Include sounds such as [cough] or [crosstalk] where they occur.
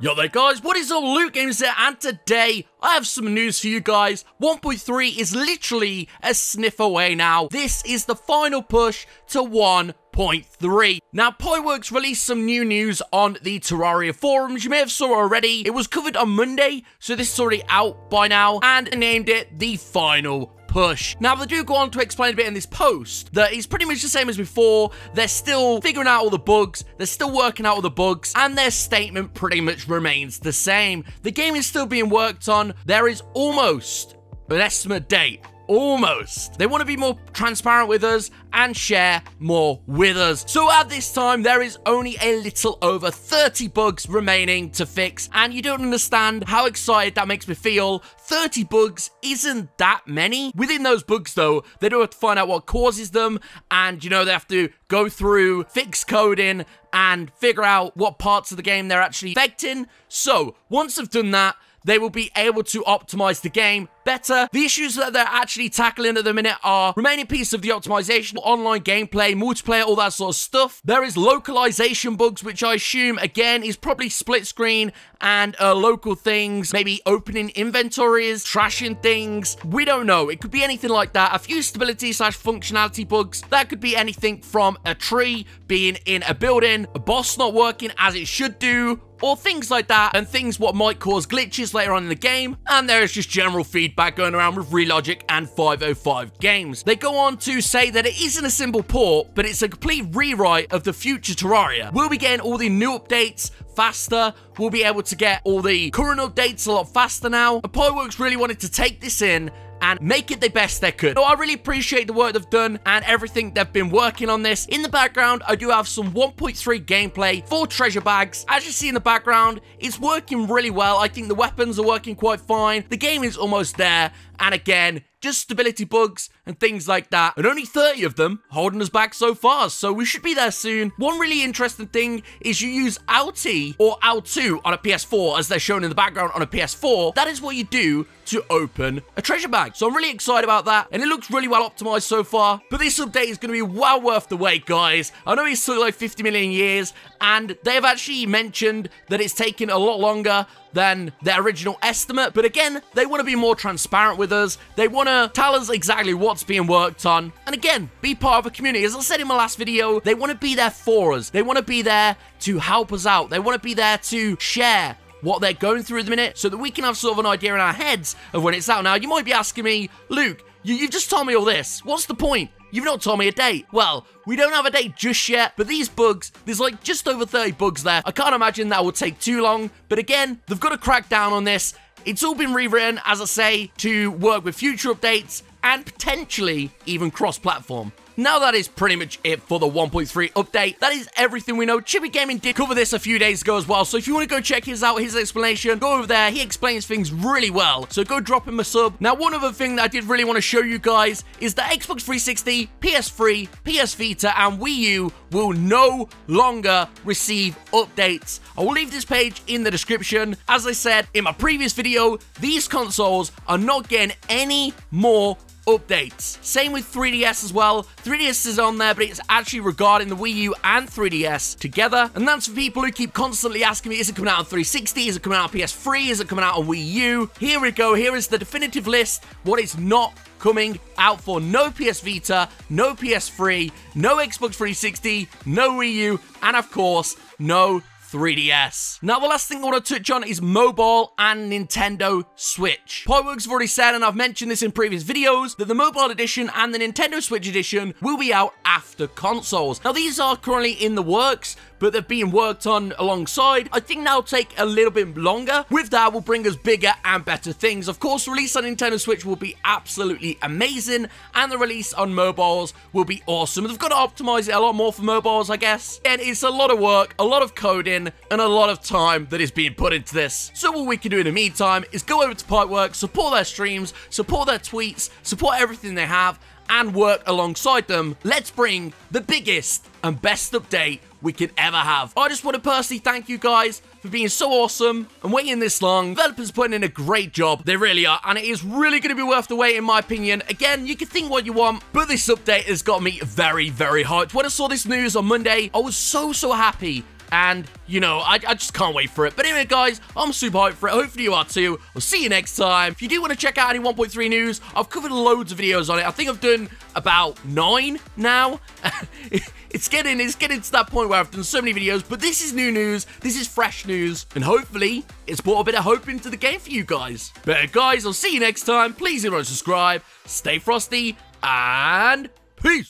Yo there guys, what is up? Luke Games here, and today I have some news for you guys. 1.3 is literally a sniff away now. This is the final push to 1.3. Now, Pipeworks released some new news on the Terraria forums. You may have saw already. It was covered on Monday, so this is already out by now, and named it the final push. Now, they do go on to explain a bit in this post that it's pretty much the same as before. They're still figuring out all the bugs, they're still working out all the bugs, and their statement pretty much remains the same. The game is still being worked on. There is almost an estimate date Almost. They want to be more transparent with us and share more with us. So at this time, there is only a little over 30 bugs remaining to fix, and you don't understand how excited that makes me feel. 30 bugs isn't that many. Within those bugs, though, they do have to find out what causes them, and, you know, they have to go through, fix coding, and figure out what parts of the game they're actually affecting. So, once they've done that, they will be able to optimize the game better. The issues that they're actually tackling at the minute are remaining piece of the optimization, online gameplay, multiplayer, all that sort of stuff. There is localization bugs, which I assume, again, is probably split screen and uh, local things, maybe opening inventories, trashing things. We don't know. It could be anything like that. A few stability slash functionality bugs. That could be anything from a tree being in a building, a boss not working as it should do, or things like that, and things what might cause glitches later on in the game, and there is just general feedback going around with Relogic and 505 Games. They go on to say that it isn't a simple port, but it's a complete rewrite of the future Terraria. We'll be getting all the new updates faster, we'll be able to get all the current updates a lot faster now, and Pipeworks really wanted to take this in and make it the best they could. So I really appreciate the work they've done and everything they've been working on this. In the background, I do have some 1.3 gameplay for treasure bags. As you see in the background, it's working really well. I think the weapons are working quite fine. The game is almost there. And again, just stability bugs and things like that. And only 30 of them holding us back so far, so we should be there soon. One really interesting thing is you use Alt-E or Alt2 on a PS4, as they're shown in the background on a PS4. That is what you do to open a treasure bag. So I'm really excited about that, and it looks really well optimized so far. But this update is going to be well worth the wait, guys. I know it's took like 50 million years, and they've actually mentioned that it's taken a lot longer than their original estimate. But again, they want to be more transparent with us. They want to tell us exactly what's being worked on. And again, be part of a community. As I said in my last video, they want to be there for us. They want to be there to help us out. They want to be there to share what they're going through at the minute so that we can have sort of an idea in our heads of when it's out. Now, you might be asking me, Luke, you, you've just told me all this. What's the point? You've not told me a date. Well, we don't have a date just yet, but these bugs, there's like just over 30 bugs there. I can't imagine that would take too long, but again, they've got to crack down on this. It's all been rewritten, as I say, to work with future updates and potentially even cross-platform. Now that is pretty much it for the 1.3 update. That is everything we know. Chippy Gaming did cover this a few days ago as well, so if you want to go check his out, his explanation, go over there. He explains things really well, so go drop him a sub. Now, one other thing that I did really want to show you guys is that Xbox 360, PS3, PS Vita, and Wii U will no longer receive updates. I will leave this page in the description. As I said in my previous video, these consoles are not getting any more updates. Same with 3DS as well. 3DS is on there, but it's actually regarding the Wii U and 3DS together. And that's for people who keep constantly asking me, is it coming out on 360? Is it coming out on PS3? Is it coming out on Wii U? Here we go. Here is the definitive list. What is not coming out for no PS Vita, no PS3, no Xbox 360, no Wii U, and of course, no 3DS. Now, the last thing I want to touch on is mobile and Nintendo Switch. Pipeworks have already said, and I've mentioned this in previous videos, that the mobile edition and the Nintendo Switch edition will be out after consoles. Now, these are currently in the works, but they're being worked on alongside. I think that'll take a little bit longer. With that, will bring us bigger and better things. Of course, release on Nintendo Switch will be absolutely amazing, and the release on mobiles will be awesome. They've got to optimize it a lot more for mobiles, I guess. And it's a lot of work, a lot of coding, and a lot of time that is being put into this. So what we can do in the meantime is go over to Pipeworks, support their streams, support their tweets, support everything they have, and work alongside them. Let's bring the biggest and best update we can ever have. I just want to personally thank you guys for being so awesome and waiting this long. Developers putting in a great job. They really are. And it is really going to be worth the wait, in my opinion. Again, you can think what you want, but this update has got me very, very hyped. When I saw this news on Monday, I was so, so happy and, you know, I, I just can't wait for it. But anyway, guys, I'm super hyped for it. Hopefully you are too. We'll see you next time. If you do want to check out any 1.3 news, I've covered loads of videos on it. I think I've done about nine now. [laughs] it's getting it's getting to that point where I've done so many videos, but this is new news. This is fresh news, and hopefully it's brought a bit of hope into the game for you guys. But guys, I'll see you next time. Please, remember subscribe, stay frosty, and peace.